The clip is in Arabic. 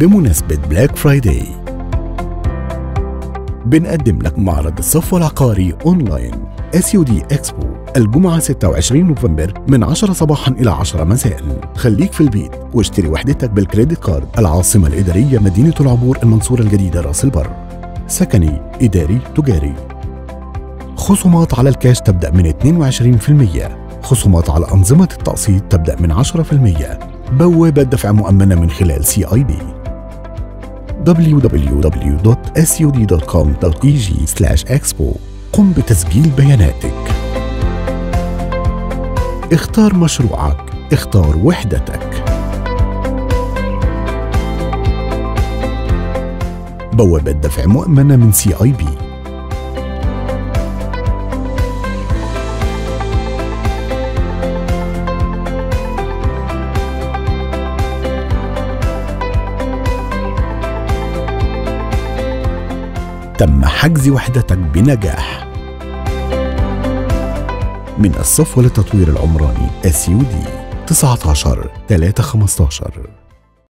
بمناسبة Black Friday بنقدم لك معرض الصفوة العقاري online SUD Expo الجمعة 26 نوفمبر من 10 صباحا إلى 10 مساء. خليك في البيت واشتري وحدتك بال credit card العاصمة الإدارية مدينة العبور المنصورة الجديدة راس البر. سكني إداري تجاري. خصومات على الكاش تبدأ من 22% خصومات على أنظمة التقسيط تبدأ من 10% بوابة دفع مؤمنة من خلال CIB www.sud.com.eg/expo قم بتسجيل بياناتك. اختار مشروعك. اختار وحدتك. بوابة دفع مؤمنة من CIB تم حجز وحدتك بنجاح. من الصفوة للتطوير العمراني اس يو دي 19 3 15